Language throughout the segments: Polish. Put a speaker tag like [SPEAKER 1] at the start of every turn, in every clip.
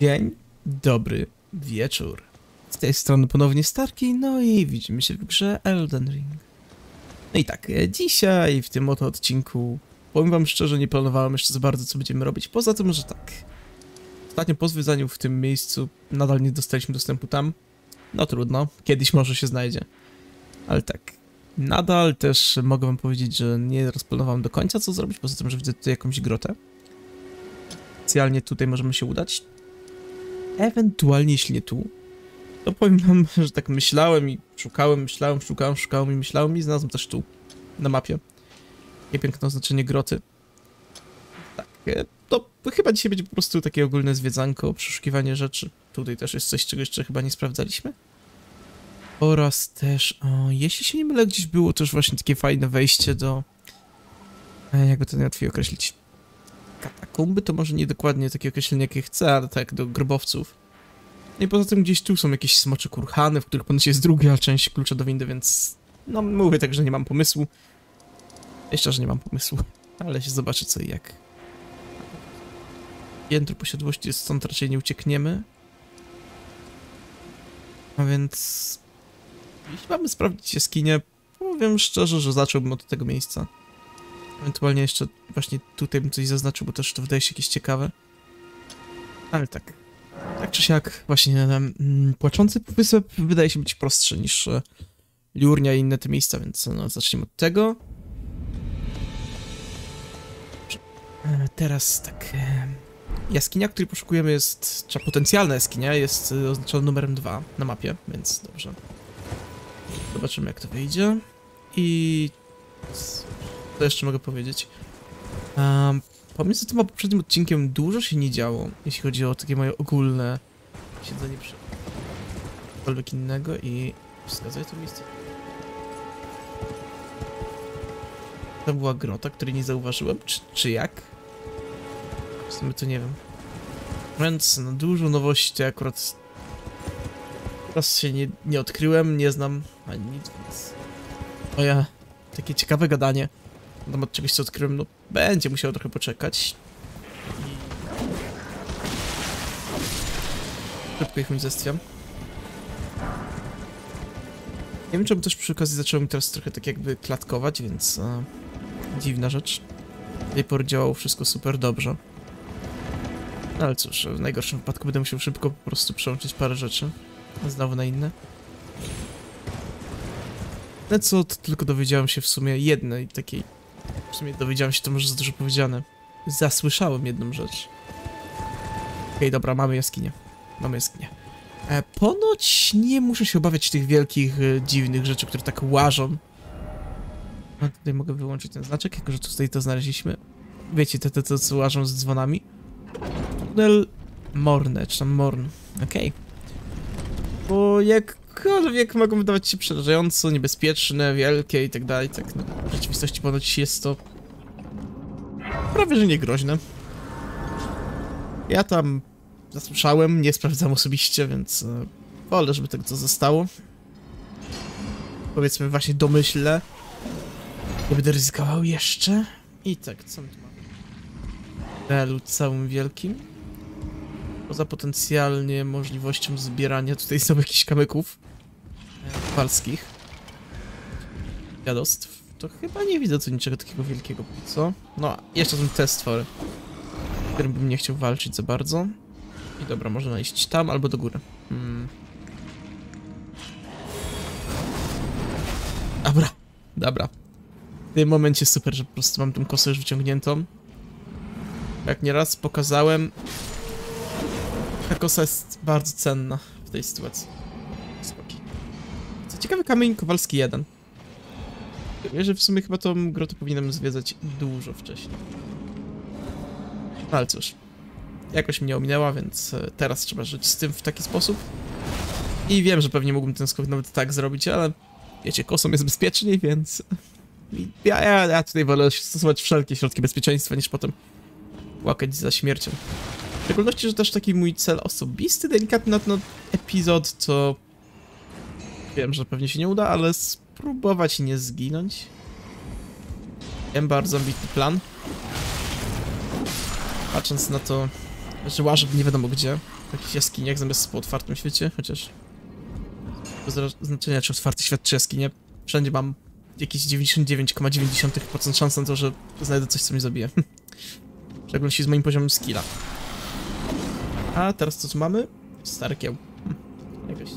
[SPEAKER 1] Dzień dobry wieczór. Z tej strony ponownie Starki, no i widzimy się w grze Elden Ring. No i tak, e, dzisiaj w tym oto odcinku, powiem wam szczerze, nie planowałem jeszcze za bardzo co będziemy robić, poza tym, że tak. Ostatnio po zwiedzaniu w tym miejscu nadal nie dostaliśmy dostępu tam. No trudno, kiedyś może się znajdzie. Ale tak, nadal też mogę wam powiedzieć, że nie rozplanowałem do końca co zrobić, poza tym, że widzę tutaj jakąś grotę. Specjalnie tutaj możemy się udać. Ewentualnie, jeśli nie tu, to powiem wam, że tak myślałem i szukałem, myślałem, szukałem, szukałem i myślałem i znalazłem też tu, na mapie. Jakie piękne oznaczenie groty. Tak, e, to chyba dzisiaj będzie po prostu takie ogólne zwiedzanko, przeszukiwanie rzeczy. Tutaj też jest coś, czego jeszcze chyba nie sprawdzaliśmy. Oraz też, o, jeśli się nie mylę, gdzieś było też właśnie takie fajne wejście do... E, jakby to najłatwiej określić katakumby to może nie dokładnie takie określenie, jakie chcę, ale tak, do grobowców. No I poza tym gdzieś tu są jakieś smocze kurhany, w których ponoć jest druga część klucza do windy, więc... No, mówię tak, że nie mam pomysłu. Jeszcze, że nie mam pomysłu, ale się zobaczy co i jak. Piętro posiadłości, stąd raczej nie uciekniemy. A więc... Jeśli mamy sprawdzić jaskinię, powiem szczerze, że zacząłbym od tego miejsca. Ewentualnie jeszcze właśnie tutaj bym coś zaznaczył, bo też to wydaje się jakieś ciekawe. Ale tak. Tak czy siak, właśnie mm, Płaczący Wysep wydaje się być prostszy niż e, Liurnia i inne te miejsca, więc no, zacznijmy od tego. E, teraz tak. E, jaskinia, której poszukujemy jest, czy potencjalna jaskinia jest e, oznaczona numerem 2 na mapie, więc dobrze. Zobaczymy jak to wyjdzie. I to jeszcze mogę powiedzieć. Um, pomiędzy tym a poprzednim odcinkiem dużo się nie działo, jeśli chodzi o takie moje ogólne siedzenie przy cokolwiek innego i wskazuję to miejsce. To była grota, której nie zauważyłem, czy, czy jak? W sumie to nie wiem. Więc no, dużo nowości akurat teraz się nie, nie odkryłem, nie znam ani nic, więc... O takie ciekawe gadanie na temat czegoś, co odkryłem, no będzie musiał trochę poczekać. Szybko ich zestwiam. Nie wiem, czemu też przy okazji zacząłem mi teraz trochę tak jakby klatkować, więc... E, dziwna rzecz. Do tej pory działało wszystko super dobrze. No ale cóż, w najgorszym wypadku będę musiał szybko po prostu przełączyć parę rzeczy. Znowu na inne. No co, to tylko dowiedziałem się w sumie jednej takiej w sumie dowiedziałem się, to może za dużo powiedziane. Zasłyszałem jedną rzecz. Okej, okay, dobra, mamy jaskinię. Mamy jaskinię. E, ponoć nie muszę się obawiać tych wielkich, e, dziwnych rzeczy, które tak łażą. A tutaj mogę wyłączyć ten znaczek, jako że tutaj to znaleźliśmy. Wiecie, te, te, te co łażą z dzwonami. Tunel Morne, czy tam Morn. Okej. Okay. Bo jak jakkolwiek mogą wydawać się przerażająco, niebezpieczne, wielkie i tak dalej, tak no, w rzeczywistości ponoć jest to prawie, że nie groźne. Ja tam zasłyszałem, nie sprawdzam osobiście, więc e, wolę, żeby tak to zostało. Powiedzmy właśnie domyślę. Nie będę ryzykował jeszcze. I tak, co my tu mamy? Relu całym wielkim. Poza potencjalnie możliwością zbierania tutaj są jakichś kamyków walskich. Jadostw. To chyba nie widzę tu niczego takiego wielkiego, co? No, jeszcze ten test stwory, którym bym nie chciał walczyć za bardzo. I dobra, można iść tam albo do góry. Hmm. Dobra, dobra. W tym momencie super, że po prostu mam tą kosę już wyciągniętą. Jak nieraz pokazałem, ta kosa jest bardzo cenna w tej sytuacji. Spokój. Co ciekawy kamień Kowalski 1. Wiesz, że w sumie chyba tą grotę powinienem zwiedzać dużo wcześniej. No ale cóż. Jakoś mnie ominęła, więc e, teraz trzeba żyć z tym w taki sposób. I wiem, że pewnie mógłbym ten skok nawet tak zrobić, ale wiecie, kosą jest bezpieczniej, więc... Ja, ja, ja tutaj wolę stosować wszelkie środki bezpieczeństwa, niż potem łakać za śmiercią. W szczególności, że też taki mój cel osobisty, delikatny na ten epizod, to wiem, że pewnie się nie uda, ale spróbować nie zginąć. Wiem, bardzo ambitny plan. Patrząc na to, Że łażę nie wiadomo gdzie. W jakichś jaskiniach zamiast po otwartym świecie, chociaż... Bez znaczenia czy otwarty świat czy jaskinie. Wszędzie mam jakieś 99,9% szans na to, że znajdę coś, co mnie zabije. W szczególności z moim poziomem skilla. A teraz co tu mamy? Stary kieł. Hm, Jakaś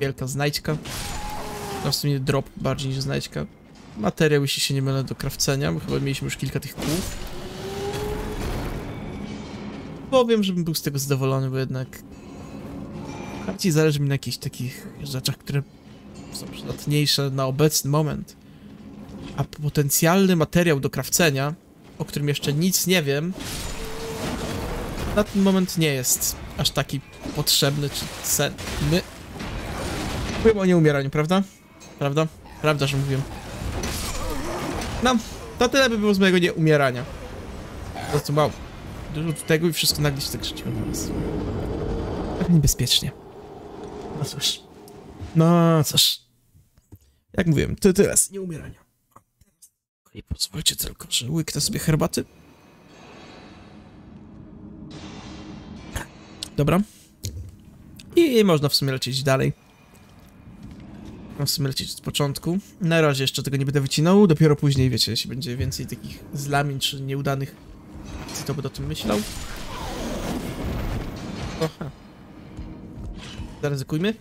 [SPEAKER 1] wielka znajdźka. No w sumie drop bardziej niż znajdźka. Materiał, jeśli się nie mylę, do krawcenia, bo chyba mieliśmy już kilka tych kół. Powiem, żebym był z tego zadowolony, bo jednak bardziej zależy mi na jakichś takich rzeczach, które są przydatniejsze na obecny moment. A potencjalny materiał do krawcenia, o którym jeszcze nic nie wiem, na ten moment nie jest aż taki potrzebny czy cenny. Mówiłem o nieumieraniu, prawda? Prawda? Prawda, że mówiłem. No, to tyle by było z mojego nieumierania. Po prostu wow. Dużo tego i wszystko nagle się rzuciło na nas. Tak niebezpiecznie. No cóż. No cóż. Jak mówiłem, to tyle z nieumierania. I pozwólcie tylko, że łyknę sobie herbaty. Dobra. I można w sumie lecieć dalej. Można w sumie lecieć od początku. Na razie jeszcze tego nie będę wycinał, dopiero później, wiecie, jeśli będzie więcej takich zlamień czy nieudanych akcji, to będę o tym myślał. Aha. Zaryzykujmy.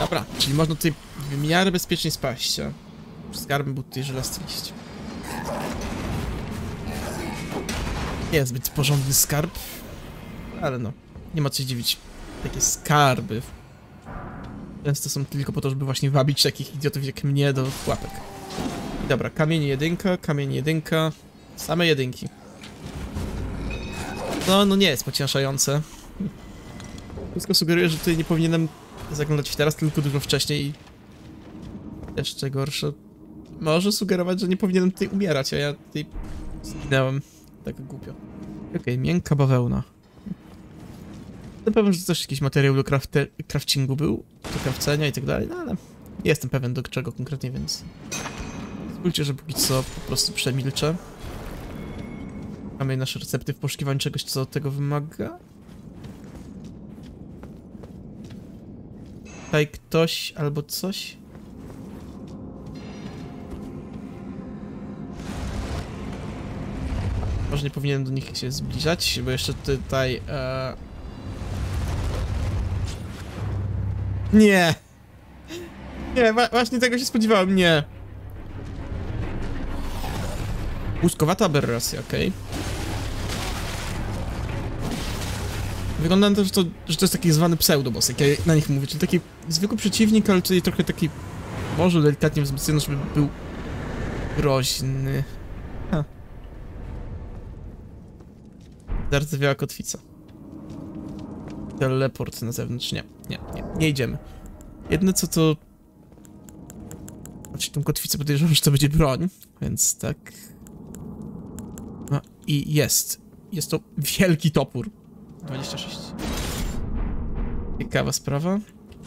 [SPEAKER 1] Dobra, czyli można tutaj w miarę bezpiecznie spaść, był tutaj żelazny liść. Nie zbyt porządny skarb, ale no, nie ma co się dziwić. Takie skarby często są tylko po to, żeby właśnie wabić takich idiotów jak mnie do łapek. Dobra, kamień jedynka, kamień jedynka, same jedynki. No, no nie jest pocieszające. Wszystko sugeruje, że tutaj nie powinienem zaglądać teraz, tylko dużo wcześniej i... Jeszcze gorsze. Może sugerować, że nie powinienem tutaj umierać, a ja tutaj zginęłem. Tak głupio. Okej, okay, miękka bawełna. Jestem pewien, że też jakiś materiał do craftingu był, do krawcenia i tak dalej, no ale nie jestem pewien do czego konkretnie, więc... Spójrzcie, że póki co po prostu przemilczę. Mamy nasze recepty w poszukiwaniu czegoś, co od tego wymaga. Tutaj ktoś albo coś. Nie powinienem do nich się zbliżać, bo jeszcze tutaj... E... Nie! Nie, właśnie tego się spodziewałem, nie. Łuskowata aberracja, okej. Okay. Wygląda na to że, to, że to jest taki zwany pseudoboss, jak ja na nich mówię, czyli taki zwykły przeciwnik, ale czyli trochę taki, może delikatnie wzmocniony, żeby był groźny. Zardzewiała kotwica. Teleport na zewnątrz, nie, nie, nie, nie idziemy. Jedne co to... Znaczy tą kotwicę podejrzewam, że to będzie broń, więc tak... No i jest. Jest to wielki topór. 26. Ciekawa sprawa.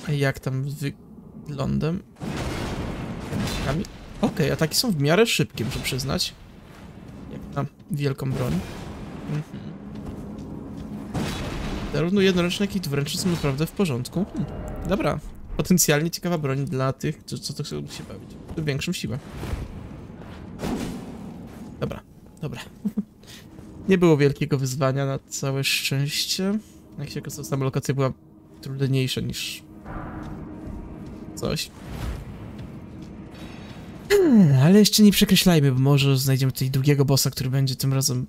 [SPEAKER 1] A jak tam z wyglądem? Okej, okay, ataki są w miarę szybkie, muszę przyznać. Jak na wielką broń. Mhm. Zarówno jednoręczne, jak i dwuręczne są naprawdę w porządku. Hmm. Dobra, potencjalnie ciekawa broń dla tych, co, co to chcą się bawić. Tu większą siłę. Dobra, dobra. Nie było wielkiego wyzwania na całe szczęście. Jak się okazało, sama lokacja była trudniejsza niż coś. Hmm, ale jeszcze nie przekreślajmy, bo może znajdziemy tutaj drugiego bossa, który będzie tym razem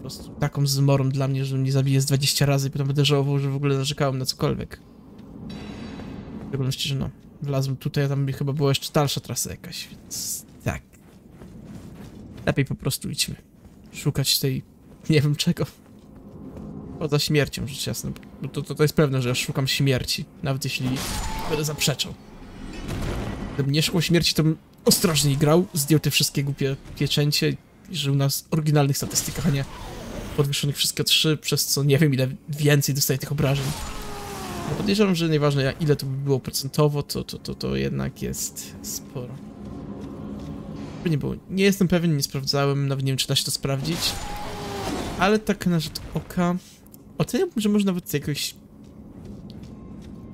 [SPEAKER 1] po prostu taką zmorą dla mnie, że mnie zabije z 20 razy i potem będę żałował, że w ogóle narzekałem na cokolwiek. W szczególności, że no, wlazłem tutaj, a tam chyba była jeszcze dalsza trasa jakaś, więc tak. Lepiej po prostu idźmy. Szukać tej, nie wiem czego. Poza śmiercią, rzecz jasna. Bo to, to, to jest pewne, że ja szukam śmierci, nawet jeśli będę zaprzeczał. Gdybym nie szukał śmierci, to bym ostrożniej grał, zdjął te wszystkie głupie pieczęcie i żył na oryginalnych statystykach, a nie podwyższonych wszystkie trzy, przez co nie wiem ile więcej dostaję tych obrażeń. No podejrzewam, że nieważne ile to by było procentowo, to, to, to, to jednak jest sporo. Nie było. Nie jestem pewien, nie sprawdzałem, nawet nie wiem, czy da się to sprawdzić. Ale tak na rzut oka... Oceniam, że może nawet jakoś...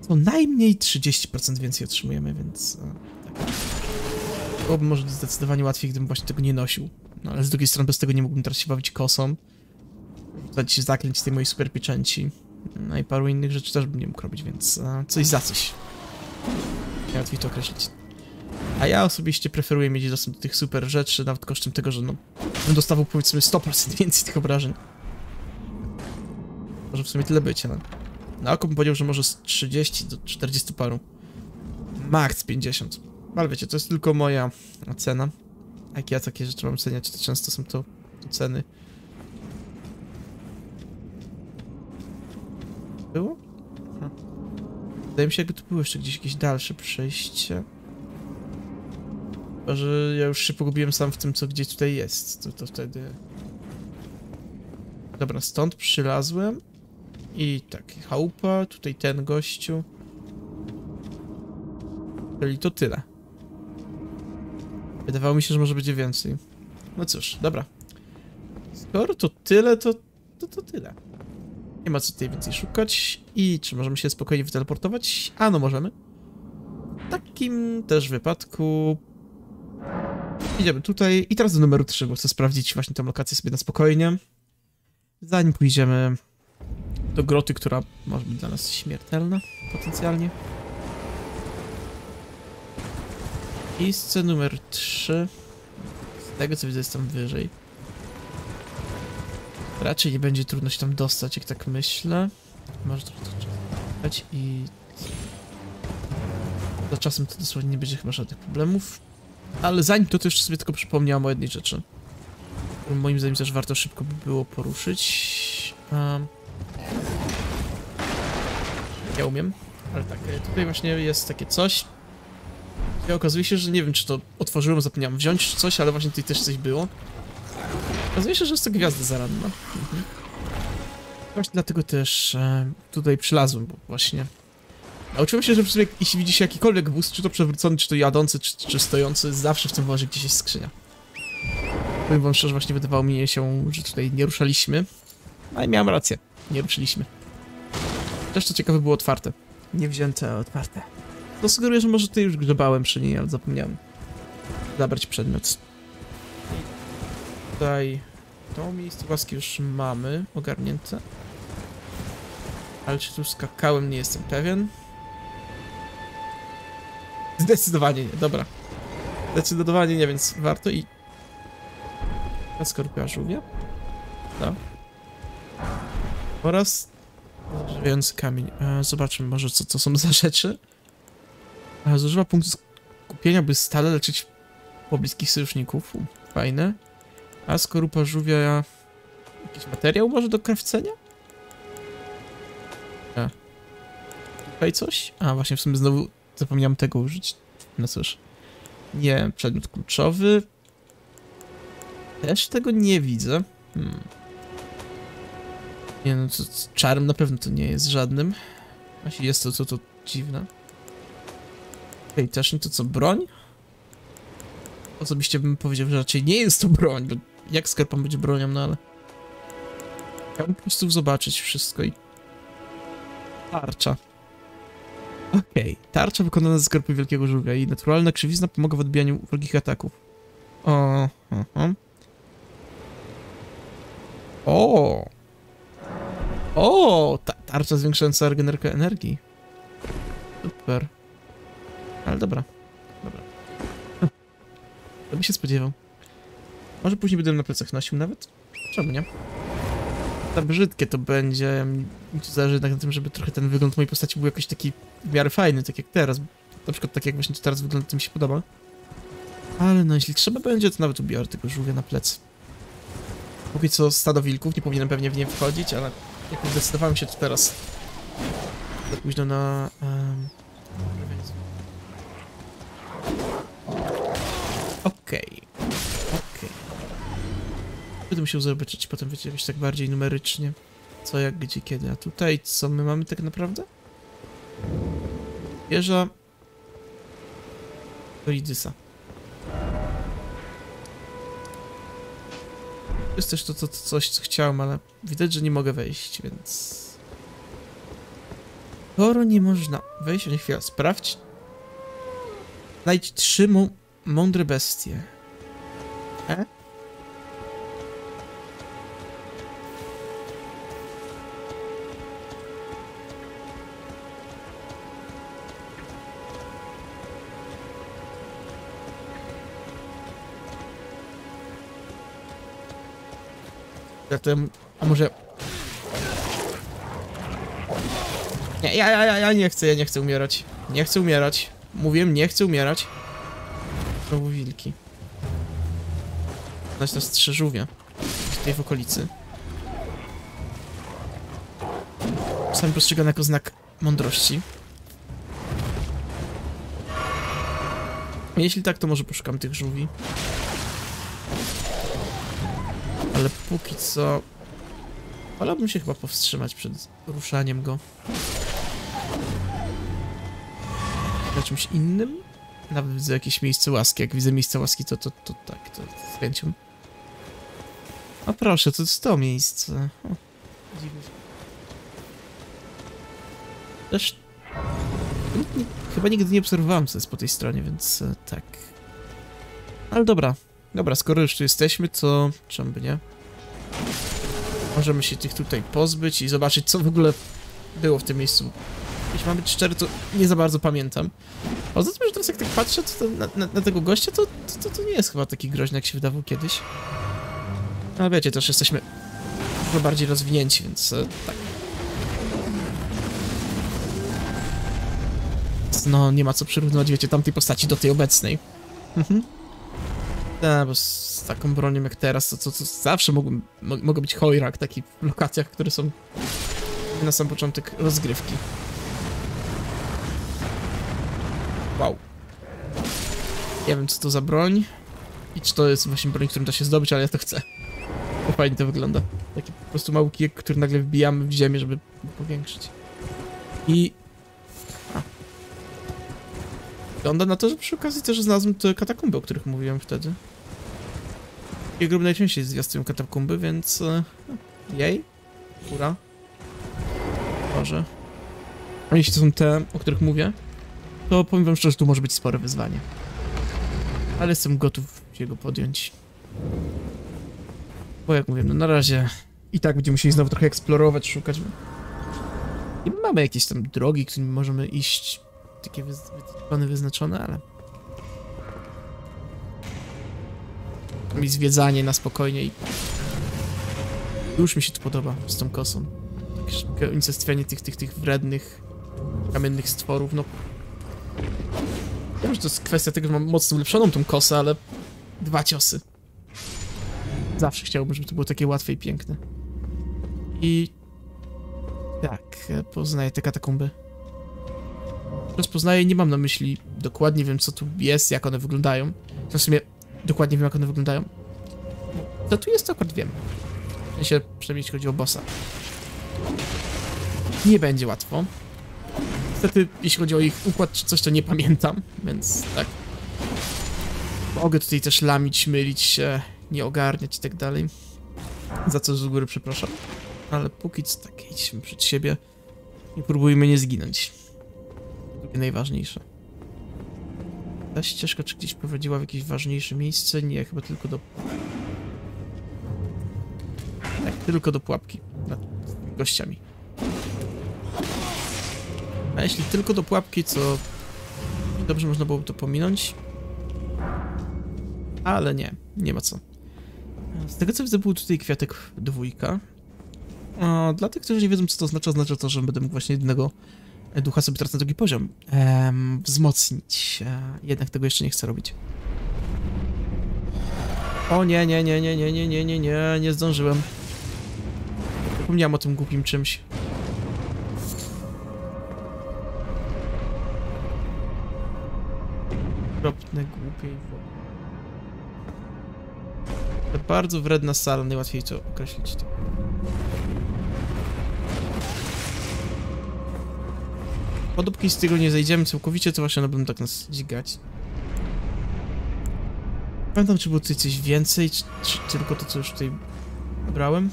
[SPEAKER 1] Co najmniej 30% więcej otrzymujemy, więc... e, Tak. Byłoby może zdecydowanie łatwiej, gdybym właśnie tego nie nosił. No ale z drugiej strony bez tego nie mógłbym teraz się bawić kosą. Dać zaklęć tej mojej super pieczęci. No i paru innych rzeczy też bym nie mógł robić, więc e, coś za coś. Łatwiej to określić. A ja osobiście preferuję mieć dostęp do tych super rzeczy, nawet kosztem tego, że no, bym dostawał powiedzmy 100% więcej tych obrażeń. Może w sumie tyle być, ale... Na oko bym powiedział, że może z 30 do 40 paru. Max 50. Ale wiecie, to jest tylko moja ocena. Jak ja takie rzeczy mam oceniać, to często są to ceny. Było? Hm. Wydaje mi się, jakby tu było jeszcze gdzieś jakieś dalsze przejście. Chyba, że ja już się pogubiłem sam w tym, co gdzieś tutaj jest. To, to wtedy... Dobra, stąd przylazłem. I tak, chałupa, tutaj ten gościu. Czyli to tyle. Wydawało mi się, że może będzie więcej. No cóż, dobra. Skoro to tyle, to, to, to tyle. Nie ma co tutaj więcej szukać. I czy możemy się spokojnie wyteleportować? A no możemy. W takim też wypadku... Idziemy tutaj. I teraz do numeru 3, bo chcę sprawdzić właśnie tę lokację sobie na spokojnie. Zanim pójdziemy do groty, która może być dla nas śmiertelna, potencjalnie. Miejsce numer 3. Z tego co widzę jest tam wyżej. Raczej nie będzie trudno się tam dostać, jak tak myślę. Może trochę czekać i... Za czasem to dosłownie nie będzie chyba żadnych problemów. Ale zanim to, to jeszcze sobie tylko przypomniałam o jednej rzeczy. którą Moim zdaniem też warto szybko by było poruszyć. Um, ja umiem, ale tak, e, tutaj właśnie jest takie coś. I okazuje się, że nie wiem, czy to otworzyłem, zapomniałem wziąć czy coś, ale właśnie tutaj też coś było. Okazuje się, że jest to gwiazda zaranna. Mhm. Właśnie dlatego też e, tutaj przylazłem, bo właśnie... Nauczyłem się, że w sumie, jeśli widzi się jakikolwiek wóz, czy to przewrócony, czy to jadący, czy, czy stojący, zawsze w tym wozie gdzieś jest skrzynia. Powiem wam szczerze, właśnie wydawało mi się, że tutaj nie ruszaliśmy. Ale miałem rację, nie ruszyliśmy. Też co ciekawe było otwarte. Nie wzięte, a otwarte. To sugeruje, że może tutaj już grzebałem przy niej, ale zapomniałem zabrać przedmiot. Tutaj to miejsce łaski już mamy ogarnięte. Ale czy tu skakałem, nie jestem pewien. Zdecydowanie nie, dobra. Zdecydowanie nie, więc warto i... Skorupia żółwia? No. Oraz... Żyjący kamień. E, zobaczmy może, co to są za rzeczy. E, zużywa punktu skupienia, by stale leczyć pobliskich sojuszników. Fajne. A skorupa żółwia... Jakiś materiał może do krawcenia? A. Tutaj coś? A, właśnie w sumie znowu zapomniałem tego użyć. No cóż. Nie, przedmiot kluczowy. Też tego nie widzę. Hmm. Nie no, to, to, czarem na pewno to nie jest żadnym. Jeśli jest to, to, to dziwne. Okej, okay, też nie to co, broń? Osobiście bym powiedział, że raczej nie jest to broń, bo jak skarpa będzie bronią, no ale... Chciałbym po prostu zobaczyć wszystko i... Tarcza. Okej, okay. tarcza wykonana ze skarpy wielkiego żółwia i naturalna krzywizna pomaga w odbijaniu wrogich ataków. O, aha. O! O! Ta tarcza zwiększająca regenerkę energii. Super. Ale dobra. Dobra. To by się spodziewał. Może później będę na plecach nosił nawet? Czemu nie? Za brzydkie to będzie. Mi to zależy jednak na tym, żeby trochę ten wygląd mojej postaci był jakiś taki w miarę fajny, tak jak teraz. Na przykład tak jak właśnie to teraz wygląda, to mi się podoba. Ale no, jeśli trzeba będzie, to nawet ubiorę tego żółwia na plecy. Póki co stado wilków, nie powinienem pewnie w nie wchodzić, ale jak już zdecydowałem się to teraz. Za późno na... Um... Okej. Okay. Będę musiał zobaczyć potem, wiecie, jakoś tak bardziej numerycznie. Co, jak, gdzie, kiedy. A tutaj co my mamy tak naprawdę? Wieża... Do Idysa. jest też to, to, to coś, co chciałem, ale widać, że nie mogę wejść, więc... Skoro nie można wejść, nie chwila, sprawdź. Znajdź trzy mą mądre bestie. E? Zatem, a może... Nie, ja, ja, ja, nie chcę, ja nie chcę umierać. Nie chcę umierać. Mówiłem, nie chcę umierać. Znowu wilki. Znać to strzeżówie. Tutaj w okolicy. Czasami postrzegane jako znak mądrości. Jeśli tak, to może poszukam tych żółwi. Ale póki co... Wolałbym się chyba powstrzymać przed ruszaniem go. Na czymś innym? Nawet widzę jakieś miejsce łaski. Jak widzę miejsce łaski, to, to, to tak, to z chęcią. A proszę, to jest to miejsce. Dziwne. Też... Chyba nigdy nie obserwowałem co jest po tej stronie, więc e, tak. Ale dobra, Dobra, skoro już tu jesteśmy, to czemu by nie? Możemy się tych tutaj pozbyć i zobaczyć, co w ogóle było w tym miejscu. Jeśli mam być szczery, to nie za bardzo pamiętam. Poza tym, że teraz jak tak patrzę na, na, na tego gościa, to, to, to, to nie jest chyba taki groźny, jak się wydawał kiedyś. Ale wiecie, też jesteśmy chyba bardziej rozwinięci, więc e, tak. No, nie ma co przyrównywać, wiecie, tamtej postaci do tej obecnej. Mhm. Tak, bo taką bronią jak teraz, to, to zawsze mogą, mo, mogą być chojrak taki w lokacjach, które są na sam początek rozgrywki. Wow. Nie wiem, co to za broń i czy to jest właśnie broń, którą da się zdobyć, ale ja to chcę. Fajnie to wygląda. Taki po prostu mały kijek, który nagle wbijamy w ziemię, żeby powiększyć. I... A. Wygląda na to, że przy okazji też znalazłem te katakumby, o których mówiłem wtedy. I gruby najczęściej zwiastują katakumby, więc... e, Jej. Ura. Boże. A jeśli to są te, o których mówię, to powiem wam szczerze, że tu może być spore wyzwanie. Ale jestem gotów się go podjąć. Bo jak mówię, no na razie i tak będziemy musieli znowu trochę eksplorować, szukać. I mamy jakieś tam drogi, którymi możemy iść, takie wytyczone, wyznaczone, ale... Mi zwiedzanie na spokojnie i... Już mi się to podoba z tą kosą. Takie unicestwianie tych, tych, tych wrednych, kamiennych stworów, no... Wiem, że to jest kwestia tego, że mam mocno ulepszoną tą kosę, ale... Dwa ciosy. Zawsze chciałbym, żeby to było takie łatwe i piękne. I... Tak, poznaję te katakumby. Rozpoznaję, nie mam na myśli dokładnie wiem, co tu jest, jak one wyglądają. W sumie dokładnie wiem, jak one wyglądają. To tu jest, to akurat wiem. W sensie, przynajmniej jeśli chodzi o bossa. Nie będzie łatwo. Niestety, jeśli chodzi o ich układ czy coś, to nie pamiętam, więc tak. Mogę tutaj też lamić, mylić się, nie ogarniać i tak dalej. Za co z góry przepraszam. Ale póki co tak, idźmy przed siebie i próbujmy nie zginąć. To najważniejsze. Ta ścieżka czy gdzieś prowadziła w jakieś ważniejsze miejsce? Nie, chyba tylko do... Tak, tylko do pułapki. Nad gościami. A jeśli tylko do pułapki, to... Dobrze można byłoby to pominąć. Ale nie, nie ma co. Z tego co widzę, był tutaj kwiatek dwójka. A dla tych, którzy nie wiedzą, co to oznacza, oznacza to, że będę mógł właśnie jednego ducha sobie teraz na drugi poziom em, wzmocnić. E, jednak tego jeszcze nie chcę robić. O nie, nie, nie, nie, nie, nie, nie, nie, nie, nie zdążyłem. Zapomniałem o tym głupim czymś. Okropne, głupie i. To bardzo wredna sala, najłatwiej to określić. Bo dopóki z tego nie zejdziemy całkowicie, to właśnie one będą tak nas dźgać. Pamiętam, czy było tutaj coś więcej, czy, czy tylko to, co już tutaj brałem.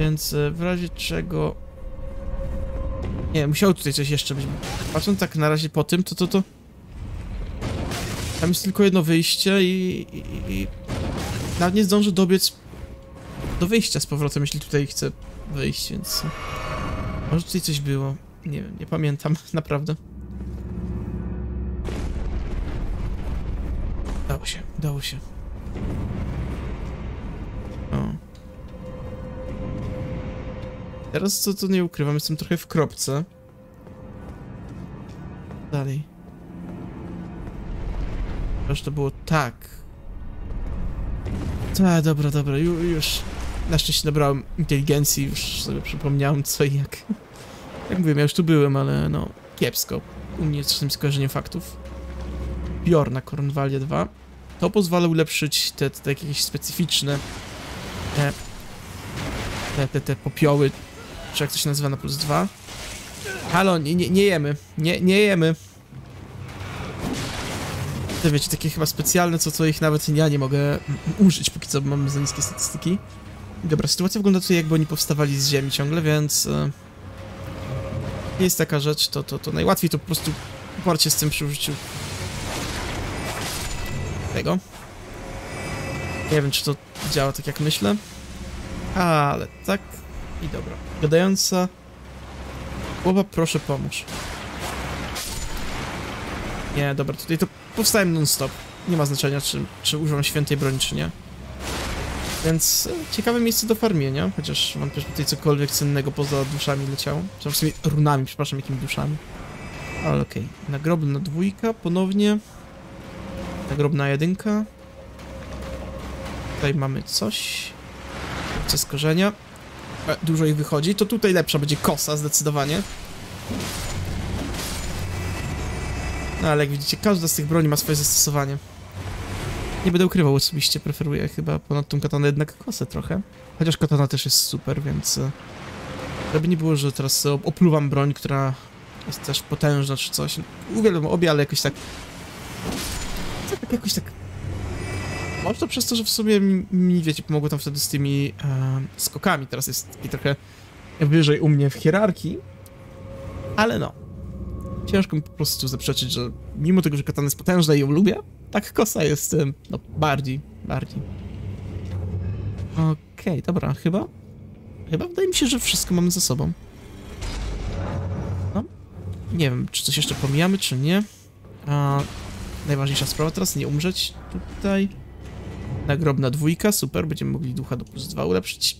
[SPEAKER 1] Więc e, w razie czego... Nie, musiało tutaj coś jeszcze być. Patrząc tak na razie po tym, to to to... Tam jest tylko jedno wyjście i... i, i... Nawet nie zdążę dobiec do wyjścia z powrotem, jeśli tutaj chcę wyjść, więc... Może tutaj coś było. Nie wiem, nie pamiętam, naprawdę. Dało się, dało się. O. Teraz co to nie ukrywam, jestem trochę w kropce. Dalej. Aż to było tak. Tak, dobra, dobra, ju, już. Na szczęście nabrałem inteligencji, już sobie przypomniałem co i jak. Jak mówiłem, ja już tu byłem, ale no, kiepsko. U mnie z tym skojarzeniem faktów. Bior na Kornwalie 2. To pozwala ulepszyć te, te jakieś specyficzne te, te, te, te popioły, czy jak to się nazywa na plus 2. Halo, nie, nie, nie jemy, nie, nie jemy. Te wiecie, takie chyba specjalne, co, co ich nawet ja nie mogę użyć, póki co mam za niskie statystyki. Dobra, sytuacja wygląda tutaj jakby oni powstawali z ziemi ciągle, więc... Jest taka rzecz, to, to, to najłatwiej to po prostu uparcie z tym przy użyciu tego. Nie wiem, czy to działa tak jak myślę. Ale tak i dobra. Gadająca głowa, proszę pomóż. Nie, dobra, tutaj to powstałem non-stop. Nie ma znaczenia, czy, czy używam świętej broni, czy nie. Więc ciekawe miejsce do farmienia, chociaż wątpię, że tutaj cokolwiek cennego poza duszami leciało. Czy w sumie runami, przepraszam, jakimi duszami. Ale okej. Nagrobna dwójka, ponownie. Nagrobna jedynka. Tutaj mamy coś. Co z korzenia. E, dużo ich wychodzi. To tutaj lepsza będzie kosa, zdecydowanie. No ale jak widzicie, każda z tych broni ma swoje zastosowanie. Nie będę ukrywał, osobiście preferuję chyba ponad tą katanę jednak kosę trochę. Chociaż katana też jest super, więc... e, Żeby nie było, że teraz opluwam broń, która jest też potężna czy coś. Uwielbiam obie, ale jakoś tak... tak jakoś tak... Może to przez to, że w mi, mi wiecie, pomogło tam wtedy z tymi e, skokami. Teraz jest taki trochę wyżej u mnie w hierarchii. Ale no. Ciężko mi po prostu zaprzeczyć, że mimo tego, że katana jest potężna i ją lubię, tak kosa jest, no, bardziej, bardziej. Okej, dobra, chyba... Chyba wydaje mi się, że wszystko mamy ze sobą. No. Nie wiem, czy coś jeszcze pomijamy, czy nie. A, najważniejsza sprawa teraz, nie umrzeć tutaj. Nagrobna dwójka, super, będziemy mogli ducha do plus 2 ulepszyć.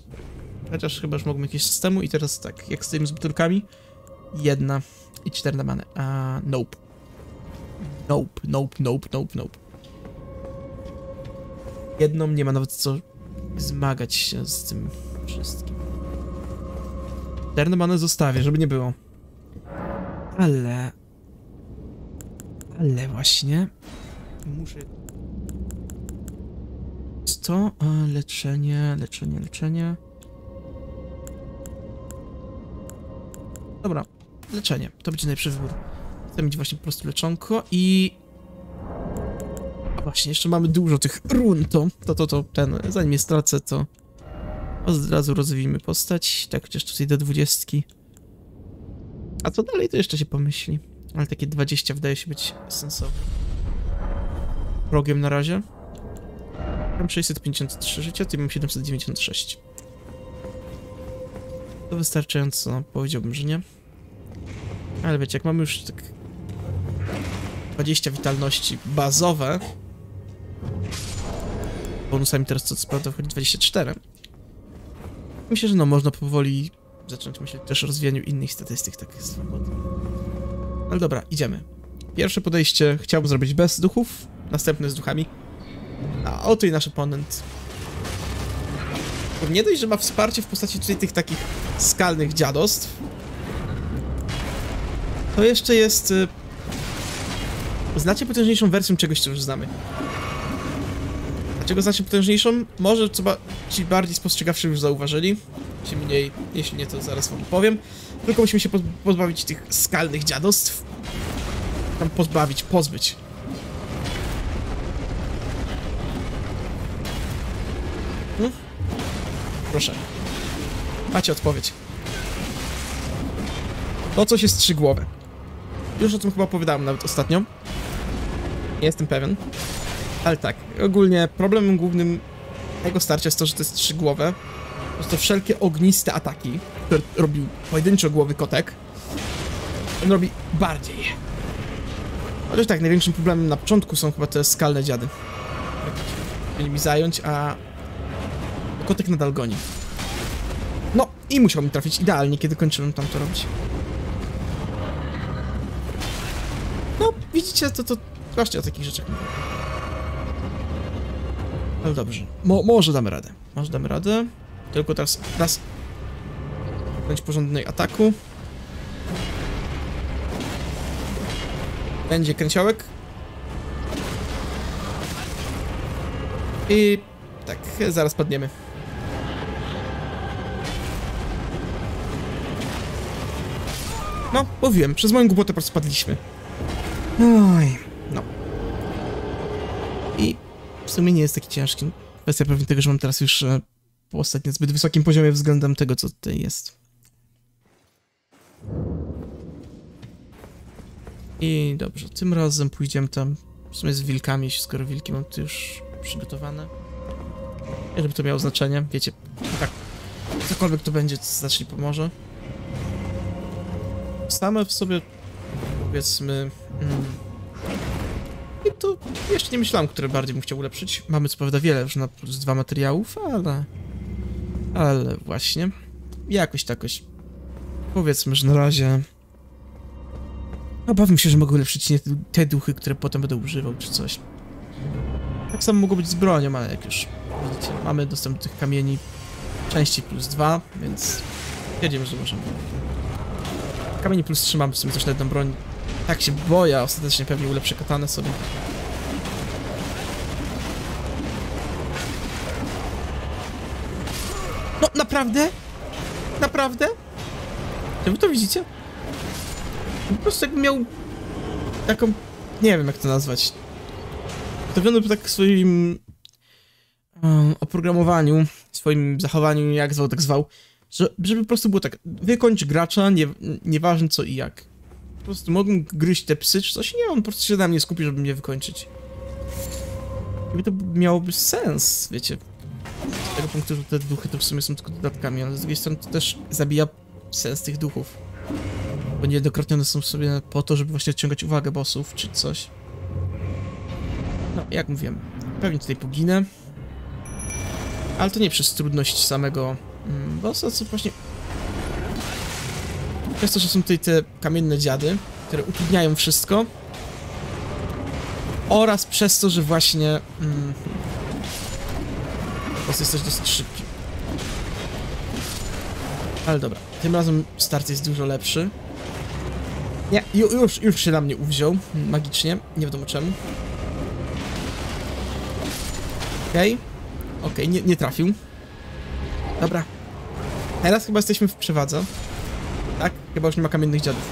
[SPEAKER 1] Chociaż chyba już mogłem jakieś systemu i teraz tak, jak z tymi z. Jedna i cztery na manę. A, nope. Nope, nope, nope, nope, nope. Jedną nie ma nawet co zmagać się z tym wszystkim. Cztery manę zostawię, żeby nie było. Ale... Ale właśnie... Muszę... Co? A, leczenie, leczenie, leczenie... Dobra, leczenie. To będzie najlepszy wybór. Chcę mieć właśnie po prostu leczonko i... Właśnie, jeszcze mamy dużo tych run, to, to, to, to, ten, zanim je stracę, to od razu rozwijmy postać, tak chociaż tutaj do dwudziestki. A co dalej, to jeszcze się pomyśli. Ale takie 20 wydaje się być sensowne. Progiem na razie. Mam 653 życia, ty mam 796. To wystarczająco, powiedziałbym, że nie. Ale wiecie, jak mamy już tak 20 witalności bazowe, bonusami teraz co, co prawda wchodzi 24. Myślę, że no można powoli zacząć myśleć też o rozwijaniu innych statystyk takich swobodnych. Ale dobra, idziemy. Pierwsze podejście chciałbym zrobić bez duchów, następne z duchami. A oto i nasz oponent. Nie dość, że ma wsparcie w postaci tutaj tych takich skalnych dziadostw, to jeszcze jest... Y... Znacie potężniejszą wersją czegoś, co już znamy. Dlaczego znacie potężniejszą? Może co ba ci bardziej spostrzegawczy już zauważyli. Ci mniej, jeśli nie, to zaraz wam powiem. Tylko musimy się pozbawić tych skalnych dziadostw. Tam pozbawić, pozbyć. Hmm? Proszę. Macie odpowiedź. To coś jest trzygłowe. Już o tym chyba opowiadałem nawet ostatnio. Nie jestem pewien. Ale tak, ogólnie problemem głównym tego starcia jest to, że to jest trzygłowe. Po prostu wszelkie ogniste ataki, które robił pojedynczo głowy kotek, on robi bardziej. Chociaż tak, największym problemem na początku są chyba te skalne dziady. Mieli mi zająć, a kotek nadal goni. No i musiał mi trafić idealnie, kiedy kończyłem tam to robić. No, widzicie, to, to właśnie o takich rzeczach mówię. Ale dobrze. Mo może damy radę. Może damy radę. Tylko teraz raz. Bądź porządnej ataku. Będzie kręciołek. I tak, zaraz padniemy. No, mówiłem, przez moją głupotę po prostu spadliśmy. Oj, no. I w sumie nie jest taki ciężki. Kwestia pewnie tego, że mam teraz już e, po ostatnio zbyt wysokim poziomie względem tego, co tutaj jest. I dobrze, tym razem pójdziemy tam w sumie z wilkami, skoro wilki mam tu już przygotowane. Żeby to miało znaczenie, wiecie, tak, cokolwiek to będzie, to znacznie pomoże. Same w sobie, powiedzmy, mm, to jeszcze nie myślałem, które bardziej bym chciał ulepszyć. Mamy co prawda wiele już na plus dwa materiałów, ale... Ale właśnie, jakoś takoś, powiedzmy, że na razie... Obawiam się, że mogę ulepszyć nie te duchy, które potem będę używał, czy coś. Tak samo mogło być z bronią, ale jak już widzicie, mamy dostęp do tych kamieni części plus 2, więc wiedziemy, że możemy. Kamieni plus 3 mam w sumie też na jedną broń. Tak się boję, ostatecznie pewnie ulepszę katanę sobie. No, naprawdę? Naprawdę? Czy wy to widzicie? Po prostu jakby miał taką, nie wiem jak to nazwać, ustawiony tak w swoim oprogramowaniu, swoim zachowaniu, jak zwał, tak zwał, że, żeby po prostu było tak, wykończ gracza, nie, nieważne co i jak. Po prostu mogłem gryźć te psy czy coś, nie, on po prostu się na mnie skupi, żeby mnie wykończyć. Jakby to miałoby sens, wiecie. Z tego punktu, że te duchy to w sumie są tylko dodatkami, ale z drugiej strony to też zabija sens tych duchów. Bo niejednokrotnie one są sobie po to, żeby właśnie odciągać uwagę bossów, czy coś. No, jak mówiłem, pewnie tutaj poginę. Ale to nie przez trudność samego mm, bossa, co właśnie... Przez to, że są tutaj te kamienne dziady, które utrudniają wszystko. Oraz przez to, że właśnie... Mm, boss jest też dosyć szybki. Ale dobra, tym razem start jest dużo lepszy. Nie, już, już się na mnie uwziął, magicznie, nie wiadomo czemu. Okej. Okay. Okej, okay, nie, nie trafił. Dobra. Teraz chyba jesteśmy w przewadze. Tak? Chyba już nie ma kamiennych dziadów.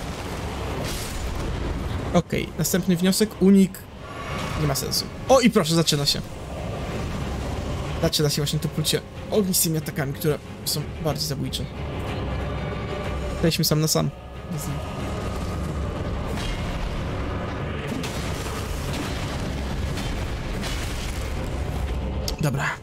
[SPEAKER 1] Okej, okay. następny wniosek. Unik. Nie ma sensu. O i proszę, zaczyna się. Zaczyna się właśnie to plucie ognistymi atakami, które są bardziej zabójcze. Jesteśmy sam na sam. Dobra,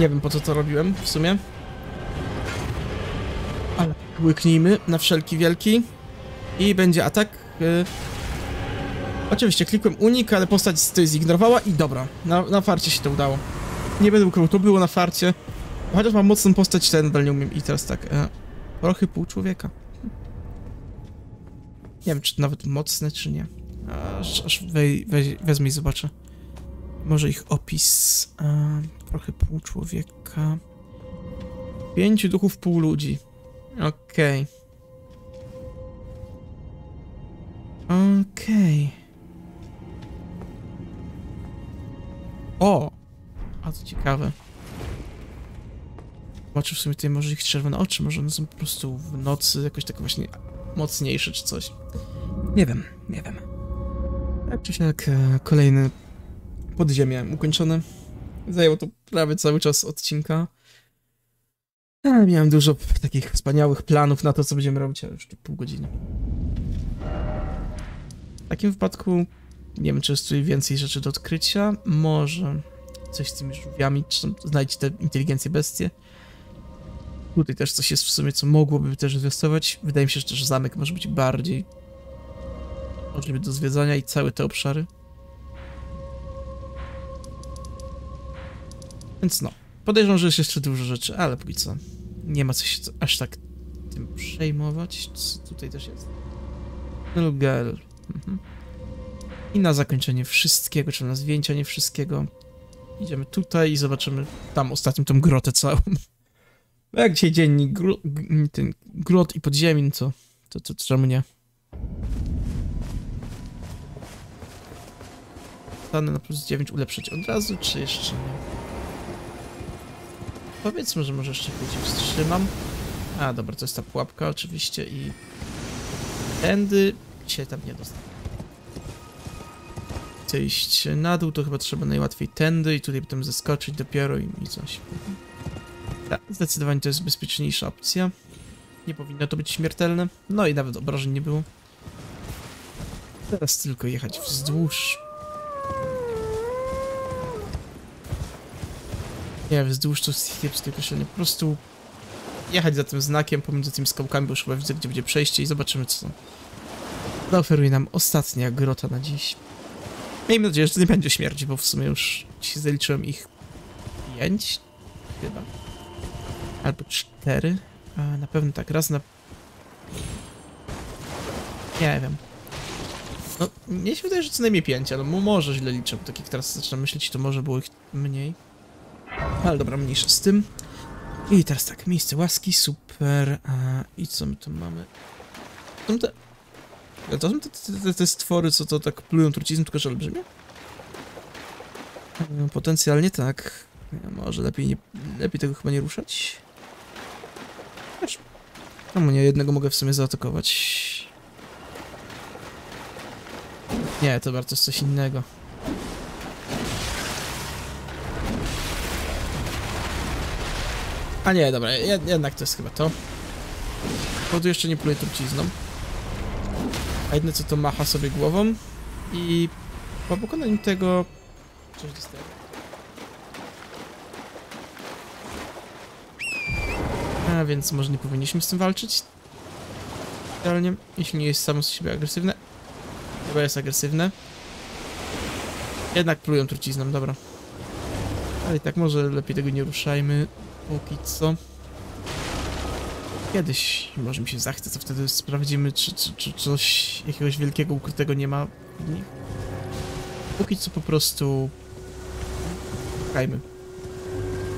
[SPEAKER 1] Nie wiem po co to robiłem w sumie. Ale łyknijmy na wszelki wielki. I będzie atak. Yy... Oczywiście klikłem unik, ale postać to zignorowała i dobra. Na, na farcie się to udało. Nie będę ukrył, to było na farcie. Chociaż mam mocną postać, to nadal nie umiem. I teraz tak. E, prochy pół człowieka. Nie wiem, czy nawet mocne, czy nie. Aż, aż wezmę i zobaczę. Może ich opis. E, trochę pół człowieka. Pięciu duchów, pół ludzi. Okej. Okay. Okej. Okay. O! A to ciekawe. Zobaczę w sumie tutaj może ich czerwone oczy, może one są po prostu w nocy jakoś tak właśnie mocniejsze czy coś. Nie wiem, nie wiem. Tak czy siak, e, kolejne podziemie ukończone. Zajęło to prawie cały czas odcinka. Ja miałem dużo takich wspaniałych planów na to, co będziemy robić, ale już tu pół godziny. W takim wypadku nie wiem, czy jest tutaj więcej rzeczy do odkrycia. Może coś z tymi żółwiami, czy znajdzie te inteligencje bestie. Tutaj też coś jest w sumie, co mogłoby też inwestować. Wydaje mi się, że też zamek może być bardziej możliwy do zwiedzania i całe te obszary. Więc no, podejrzewam, że jest jeszcze dużo rzeczy, ale póki co nie ma co się aż tak tym przejmować. Co tutaj też jest? Nilgel. Mhm. I na zakończenie wszystkiego, czy na zwieńczenie wszystkiego, idziemy tutaj i zobaczymy tam ostatnim tą grotę całą. Jak dzisiaj dziennik, ten grot i podziemi, to, to, to czemu nie? Stanę na plus 9 ulepszyć od razu, czy jeszcze nie? Powiedzmy, że może jeszcze chwilę wstrzymam. A, dobra, to jest ta pułapka oczywiście i... Tędy się tam nie dostanę. Chcę iść na dół, to chyba trzeba najłatwiej tędy i tutaj potem zeskoczyć dopiero i, i coś. Tak, zdecydowanie to jest bezpieczniejsza opcja. Nie powinno to być śmiertelne. No i nawet obrażeń nie było. Teraz tylko jechać wzdłuż. Nie, wzdłuż to jest kiepskie określenie. Po prostu jechać za tym znakiem pomiędzy tymi skałkami, bo już chyba widzę, gdzie będzie przejście i zobaczymy, co zaoferuje nam ostatnia grota na dziś. Miejmy nadzieję, że to nie będzie śmierci, bo w sumie już dzisiaj zaliczyłem ich pięć, chyba. Albo cztery. A, na pewno tak, raz na... Nie wiem. No, mnie się wydaje, że co najmniej pięć, ale mo- może źle liczę, tak jak teraz zaczynam myśleć, to może było ich mniej. Ale dobra, mniejsza z tym. I teraz tak, miejsce łaski, super. A, I co my tu mamy? Są te... To są te, te, te, stwory, co to tak plują trucizną, tylko że olbrzymie? E, Potencjalnie tak. Ja może lepiej, nie, lepiej tego chyba nie ruszać. Wiesz, czemu nie? Jednego mogę w sumie zaatakować. Nie, to bardzo jest coś innego. A nie, dobra, jed- jednak to jest chyba to. Bo tu jeszcze nie pluje trucizną. A jedno co to macha sobie głową i po pokonaniu tego coś dostaje. A więc może nie powinniśmy z tym walczyć. Idealnie, jeśli nie jest samo z siebie agresywne. Chyba jest agresywne. Jednak plują trucizną, dobra. Ale i tak może lepiej tego nie ruszajmy póki co. Kiedyś może mi się zachce, to wtedy sprawdzimy, czy, czy, czy coś jakiegoś wielkiego ukrytego nie ma w nich. Póki co po prostu szukajmy.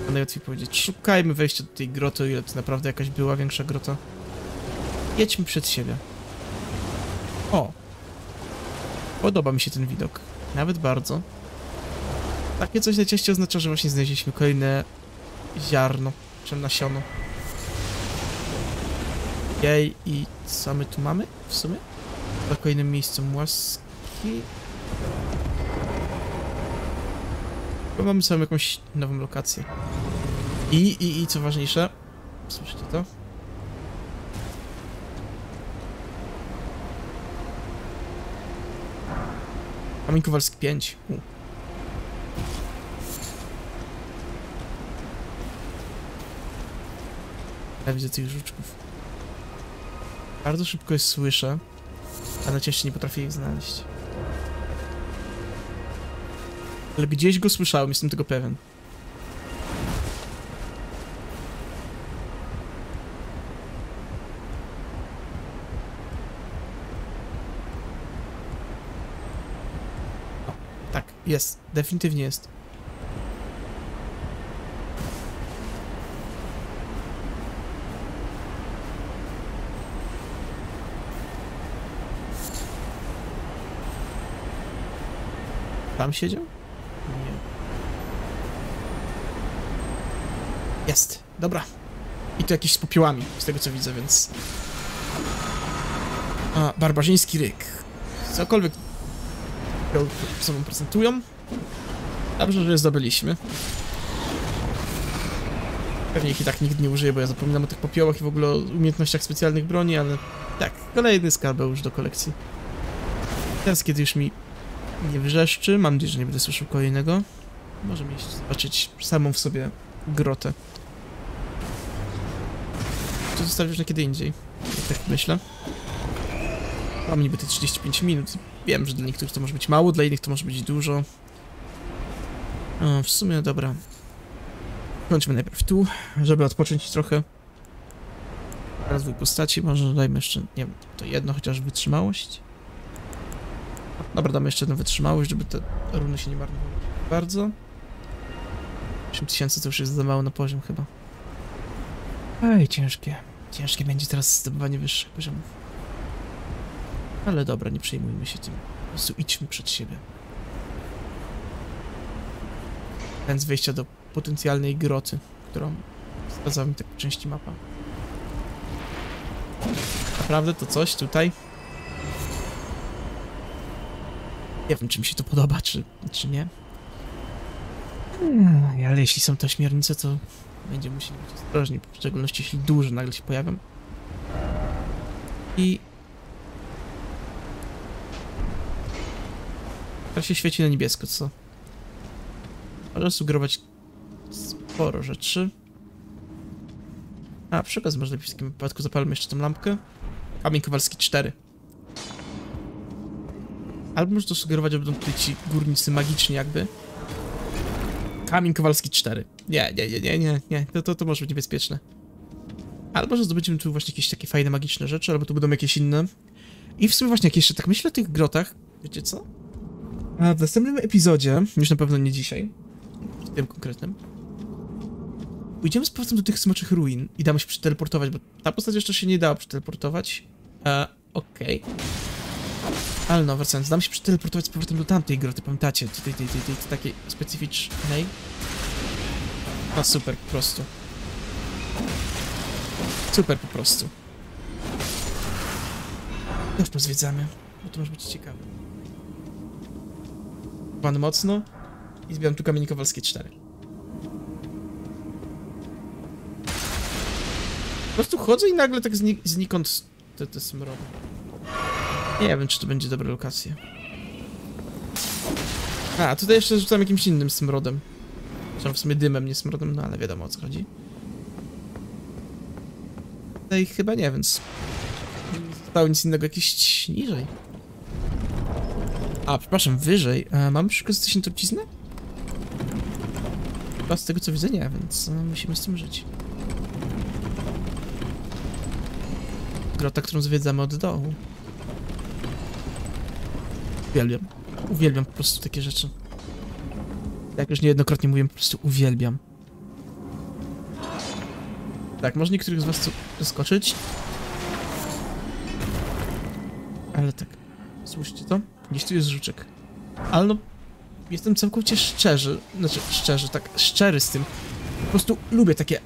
[SPEAKER 1] To najłatwiej powiedzieć. Szukajmy wejścia do tej groty, o ile to naprawdę jakaś była większa grota. Jedźmy przed siebie. O! Podoba mi się ten widok. Nawet bardzo. Takie coś najczęściej oznacza, że właśnie znaleźliśmy kolejne ziarno, czy nasiono. Jej, i co my tu mamy w sumie? Na kolejnym miejscu łaski. Chyba mamy sobie jakąś nową lokację. I, i, i co ważniejsze, słyszycie to? Kamień Kowalski 5. U. Ja widzę tych żuczków. Bardzo szybko je słyszę, ale ciężko nie potrafię ich znaleźć. Ale gdzieś go słyszałem, jestem tego pewien. O, tak, jest. Definitywnie jest. Tam siedział? Nie. Jest, dobra. I to jakiś z popiołami, z tego co widzę, więc... A, barbarzyński ryk. Cokolwiek sobą prezentują. Dobrze, że je zdobyliśmy. Pewnie ich i tak nigdy nie użyję, bo ja zapominam o tych popiołach i w ogóle o umiejętnościach specjalnych broni, ale tak, kolejny już do kolekcji. Teraz, kiedy już mi nie wrzeszczy, mam nadzieję, że nie będę słyszał kolejnego, możemy iść zobaczyć samą w sobie grotę. To zostawisz na kiedy indziej, tak myślę. Mam niby te 35 minut. Wiem, że dla niektórych to może być mało, dla innych to może być dużo. O, w sumie dobra. Kończmy najpierw tu, żeby odpocząć trochę. Rozwój postaci, może dajmy jeszcze, nie wiem, to jedno chociaż wytrzymałość. Dobra, damy jeszcze jedną wytrzymałość, żeby te runy się nie marnowały bardzo. 8000 to już jest za mało na poziom chyba. Ej, ciężkie. Ciężkie będzie teraz zdobywanie wyższych poziomów. Ale dobra, nie przejmujmy się tym. Po prostu idźmy przed siebie. Ten z wejścia do potencjalnej groty, którą wskazała mi tak po części mapa. Naprawdę to coś tutaj? Nie wiem, czy mi się to podoba, czy, czy nie. Hmm, ale jeśli są to śmiernice, to będziemy musieli być ostrożni, w szczególności jeśli duże nagle się pojawią. I... To się świeci na niebiesko, co? Może sugerować sporo rzeczy. A, przekaz może w takim wypadku zapalmy jeszcze tę lampkę. Kamień Kowalski 4. Albo może to sugerować, że będą tutaj ci górnicy magiczni jakby. Kamień Kowalski 4. Nie, nie, nie, nie, nie, nie. To, to, to może być niebezpieczne. Albo, że zdobędziemy tu właśnie jakieś takie fajne, magiczne rzeczy, albo tu będą jakieś inne. I w sumie właśnie, jak jeszcze tak myślę o tych grotach, wiecie co? A w następnym epizodzie, już na pewno nie dzisiaj, w tym konkretnym, pójdziemy z powrotem do tych smoczych ruin i damy się przeteleportować, bo ta postać jeszcze się nie dała przeteleportować. E, okej. Okay. Ale no, wracając, dam się przeteleportować z powrotem do tamtej groty, pamiętacie? Tej, tej, tej, tej, takiej specyficznej. No super, po prostu. Super po prostu. Już pozwiedzamy, bo to może być ciekawe. Pan mocno i zbieram tu kamienie kowalskie 4. Po prostu chodzę i nagle tak znik znikąd te, te smrody. Nie wiem, czy to będzie dobra lokacja. A, tutaj jeszcze rzucam jakimś innym smrodem. Zresztą w sumie dymem, nie smrodem, no ale wiadomo o co chodzi. Tutaj chyba nie, więc... Zostało nic innego jakieś niżej. A, przepraszam, wyżej. A, mam przykazać na truciznę? Chyba z tego co widzę nie, więc no, musimy z tym żyć. Grota, którą zwiedzamy od dołu. Uwielbiam. Uwielbiam po prostu takie rzeczy. Jak już niejednokrotnie mówiłem, po prostu uwielbiam. Tak, może niektórych z was zaskoczyć. Ale tak, słyszycie to? Gdzieś tu jest żuczek. Ale no, jestem całkowicie szczerzy, znaczy szczerzy, tak, szczery z tym. Po prostu lubię takie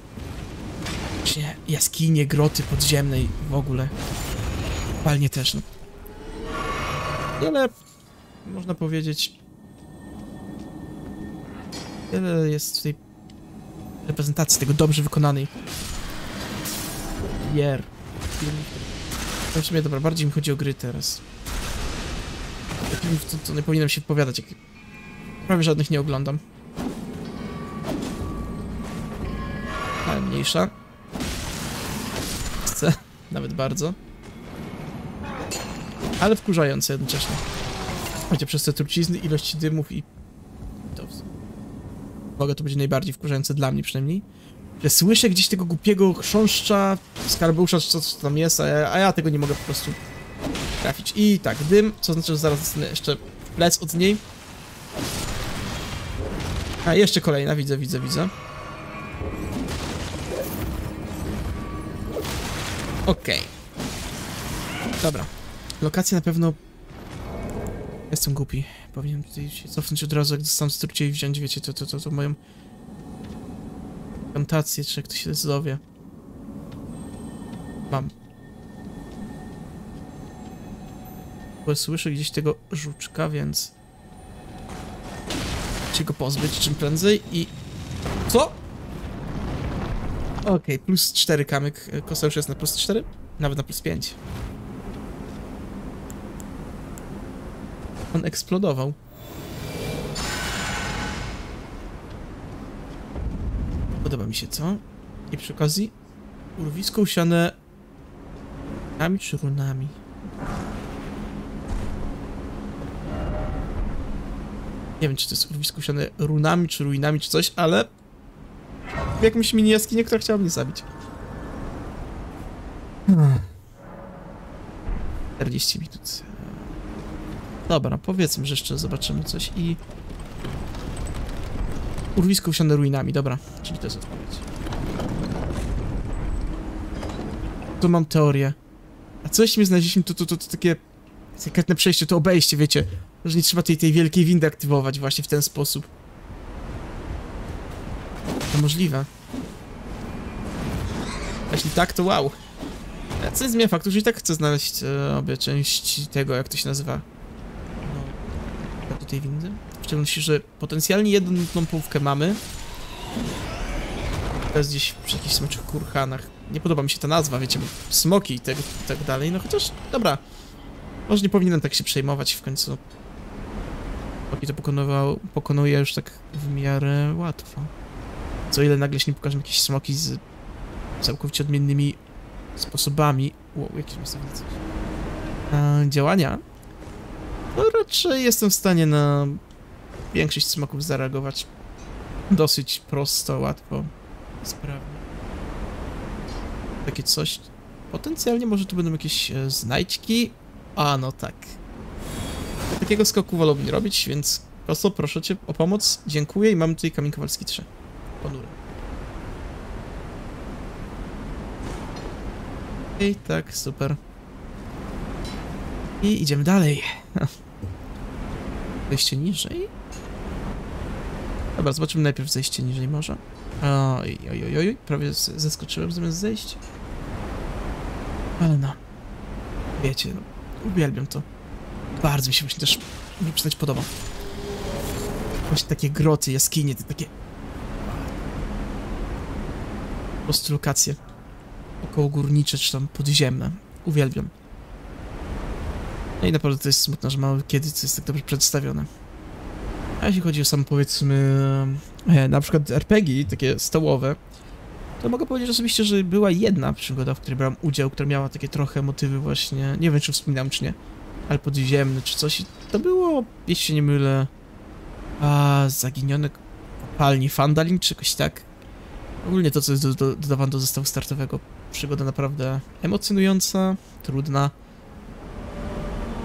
[SPEAKER 1] właśnie jaskinie, groty podziemne i w ogóle. Palnie też, no. Ale można powiedzieć... Wiele jest tutaj reprezentacji tego dobrze wykonanej. Gier. No w sumie dobra, bardziej mi chodzi o gry teraz. To, to nie powinienem się wypowiadać, jak prawie żadnych nie oglądam. Ale mniejsza. Chcę, nawet bardzo. Ale wkurzające jednocześnie. Chociaż przez te trucizny, ilość dymów i... Mogę to będzie najbardziej wkurzające dla mnie przynajmniej. Że słyszę gdzieś tego głupiego chrząszcza, skarbusza, czy co, co tam jest, a ja, a ja, tego nie mogę po prostu trafić. I tak, dym, co znaczy, że zaraz dostanę jeszcze plec od niej. A, jeszcze kolejna, widzę, widzę, widzę. Okej. Okay. Dobra. Lokacja na pewno Jestem głupi. Powinienem tutaj się cofnąć od razu, jak dostanę strucie i wziąć, wiecie, to, to, to, to moją... Kantację, czy jak to się zowie. Mam. Bo słyszę gdzieś tego żuczka, więc... się go pozbyć czym prędzej i... Co? Okej, plus 4 kamyk. Kosa już jest na plus 4? Nawet na plus 5. On eksplodował. Podoba mi się, co? I przy okazji urwisko usiane runami czy runami? Nie wiem, czy to jest urwisko usiane runami czy ruinami czy coś, ale w jakimś mini jaskinię, która chciała mnie zabić. 40 minut. Dobra, powiedzmy, że jeszcze zobaczymy coś i... Urwisko usiane ruinami, dobra. Czyli to jest odpowiedź. Tu mam teorię. A co jeśli my znaleźliśmy to, to, to, to takie sekretne przejście, to obejście, wiecie? Że nie trzeba tej, tej wielkiej windy aktywować właśnie w ten sposób. To możliwe. A jeśli tak, to wow. Co nie zmienia faktu, że i tak chcę znaleźć e, obie części tego, jak to się nazywa. Tej windy. W szczególności, że potencjalnie jedną połówkę mamy. Jest gdzieś przy jakichś smoczych kurhanach. Nie podoba mi się ta nazwa, wiecie, smoki i tak, tak dalej, no chociaż, dobra. Może nie powinienem tak się przejmować w końcu. Smoki to pokonywał, pokonuje już tak w miarę łatwo. Co ile nagle się nie pokażą jakieś smoki z całkowicie odmiennymi sposobami. Wow, jakieś masywne coś. A, działania? No raczej jestem w stanie na większość smoków zareagować dosyć prosto, łatwo, sprawnie. Takie coś. Potencjalnie może tu będą jakieś e, znajdźki. A, no tak. Takiego skoku wolałbym nie robić, więc prosto proszę cię o pomoc. Dziękuję i mam tutaj kamień kowalski 3. Ponury. I tak, super. I idziemy dalej. Zejście niżej? Dobra, zobaczymy najpierw zejście niżej może. Oj, oj, oj, oj, prawie zeskoczyłem zamiast zejść. Ale no. Wiecie, no, uwielbiam to. Bardzo mi się właśnie też, nie przyznać, podoba. Właśnie takie groty, jaskinie, te takie... Po prostu lokacje. Okołogórnicze, czy tam podziemne. Uwielbiam. No i naprawdę to jest smutne, że mało kiedy to jest tak dobrze przedstawione. A jeśli chodzi o sam powiedzmy e, na przykład RPG, takie stołowe, to mogę powiedzieć osobiście, że była jedna przygoda, w której brałem udział, która miała takie trochę motywy właśnie, nie wiem czy wspominam czy nie, ale podziemne czy coś i to było, jeśli się nie mylę, a zaginiony kopalni Fandalin czy jakoś tak. Ogólnie to, co jest do, do, do zestawu startowego. Przygoda naprawdę emocjonująca, trudna.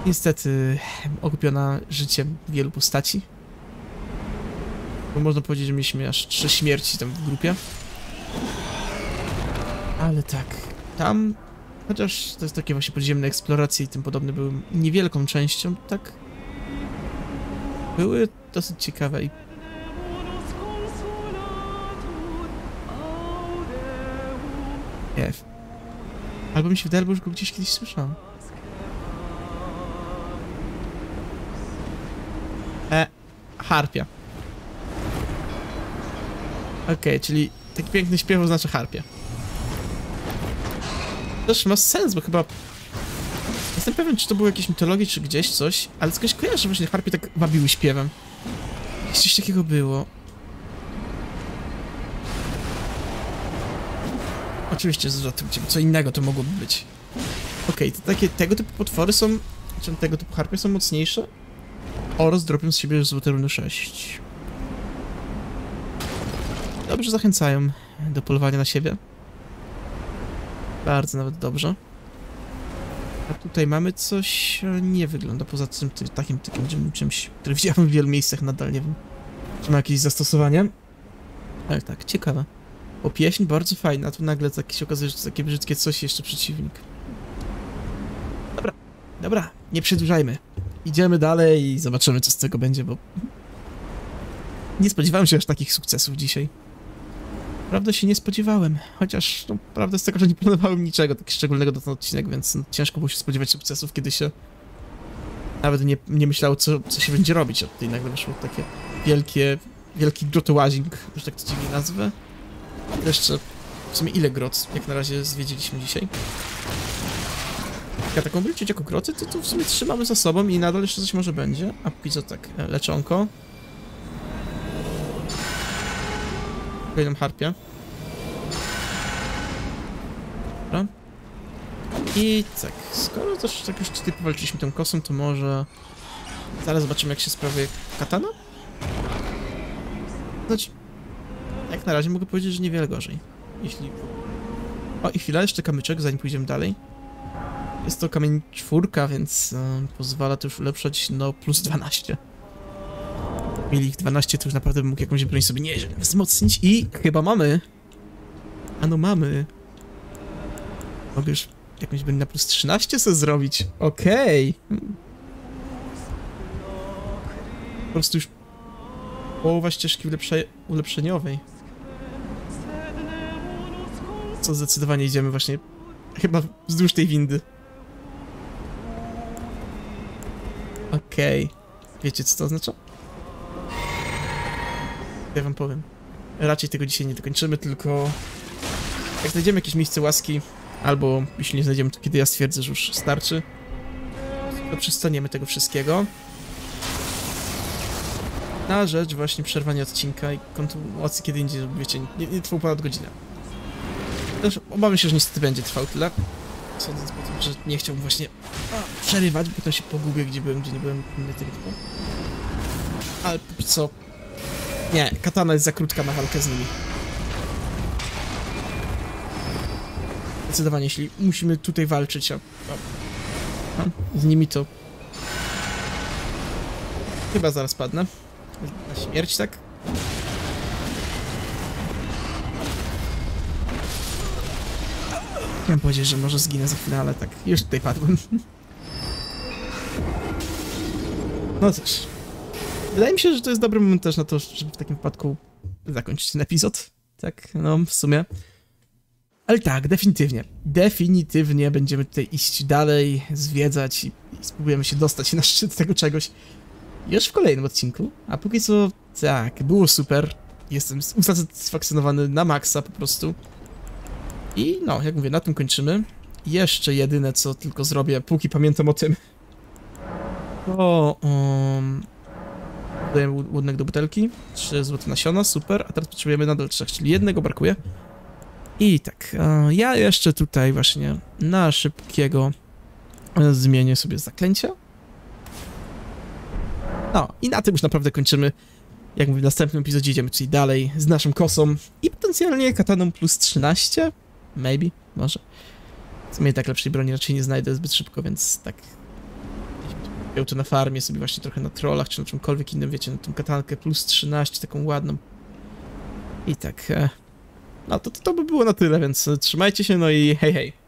[SPEAKER 1] Niestety okupiona życiem wielu postaci. Bo można powiedzieć, że mieliśmy aż trzy śmierci tam w grupie. Ale tak, tam, chociaż to jest takie właśnie podziemne eksploracje i tym podobne były niewielką częścią, tak były dosyć ciekawe i nie. Albo mi się wydaje, albo już go gdzieś kiedyś słyszałem. Harpia. Okej, czyli taki piękny śpiew oznacza harpia. Też ma sens, bo chyba... Jestem pewien, czy to było jakieś mitologii, czy gdzieś coś, ale skądś kojarzę, że właśnie harpie tak wabiły śpiewem. Coś takiego było. Oczywiście, że tym co innego to mogłoby być. Okej, to takie, tego typu potwory są, czy tego typu harpie są mocniejsze oraz dropią z siebie złote runy 6. Dobrze zachęcają do polowania na siebie. Bardzo nawet dobrze. A tutaj mamy coś, e, nie wygląda poza tym ty, takim czym- czymś, który widziałem w wielu miejscach nadal, nie wiem. Czy ma jakieś zastosowanie? Ale tak, ciekawe. O pieśń bardzo fajna, a tu nagle tak się okazuje, że to takie brzydkie coś jeszcze przeciwnik. Dobra, dobra, nie przedłużajmy. Idziemy dalej i zobaczymy, co z tego będzie, bo... Nie spodziewałem się aż takich sukcesów dzisiaj. Prawda się nie spodziewałem, chociaż no, prawda z tego, że nie planowałem niczego tak szczególnego do ten odcinek, więc no, ciężko było się spodziewać sukcesów, kiedy się Nawet nie, nie myślał, co, co się będzie robić. A tutaj nagle wyszło takie wielkie, wielki grotołazing, że tak to dziwnie nazwę. Jeszcze w sumie ile grot, jak na razie zwiedziliśmy dzisiaj? Katakomby, czyli jako groty, to, to w sumie trzymamy za sobą i nadal jeszcze coś może będzie. A póki co tak, e, leczonko. Kolejną harpię. Dobra. I tak, skoro też tak już tutaj powalczyliśmy tą kosą, to może... Zaraz zobaczymy jak się sprawuje katana? Znaczy... Jak na razie mogę powiedzieć, że niewiele gorzej. Jeśli... O, i chwila, jeszcze kamyczek, zanim pójdziemy dalej. Jest to kamień czwórka, więc e, pozwala to już ulepszać, no, plus 12. Mieli ich 12, to już naprawdę bym mógł jakąś broń sobie nieźle wzmocnić i chyba mamy. Ano mamy. Mogę już jakąś broń na plus 13 sobie zrobić. Okej. Hmm. Po prostu już połowa ścieżki ulepsze ulepszeniowej. Co zdecydowanie idziemy właśnie chyba wzdłuż tej windy. Okej. Wiecie co to oznacza? Ja wam powiem. Raczej tego dzisiaj nie dokończymy, tylko... Jak znajdziemy jakieś miejsce łaski, albo jeśli nie znajdziemy, to kiedy ja stwierdzę, że już starczy, to przystaniemy tego wszystkiego. Na rzecz właśnie przerwania odcinka i kontynuacji kiedy indziej, wiecie, nie, nie trwał ponad godzinę. Też obawiam się, że niestety będzie trwał tyle. Sądząc po tym, że nie chciałbym właśnie przerywać, bo to się pogubię, gdzie byłem, gdzie nie byłem, inne tego typu. Ale co... Nie, katana jest za krótka na walkę z nimi. Zdecydowanie, jeśli musimy tutaj walczyć, a, a, a z nimi to... Chyba zaraz padnę. Na śmierć, tak? Chciałem powiedzieć, że może zginę za chwilę, ale tak, już tutaj padłem. No cóż. Wydaje mi się, że to jest dobry moment też na to, żeby w takim wypadku zakończyć ten epizod. Tak, no w sumie. Ale tak, definitywnie. Definitywnie będziemy tutaj iść dalej, zwiedzać i, i spróbujemy się dostać na szczyt tego czegoś już w kolejnym odcinku. A póki co, tak, było super. Jestem usatysfakcjonowany na maksa po prostu. I no, jak mówię, na tym kończymy. Jeszcze jedyne, co tylko zrobię, póki pamiętam o tym, to... Um, dodajemy do butelki, 3 złote nasiona, super, a teraz potrzebujemy nadal 3, czyli jednego brakuje. I tak, e, ja jeszcze tutaj właśnie na szybkiego e, zmienię sobie zaklęcia. No, i na tym już naprawdę kończymy. Jak mówię, w następnym epizodzie idziemy czyli dalej z naszą kosą i potencjalnie kataną plus 13. Maybe, może. W sumie tak lepszej broni raczej nie znajdę zbyt szybko, więc tak... Miał to na farmie sobie właśnie trochę na trollach, czy na czymkolwiek innym, wiecie, na tą katankę plus 13, taką ładną. I tak... E... No to, to by było na tyle, więc trzymajcie się, no i hej hej.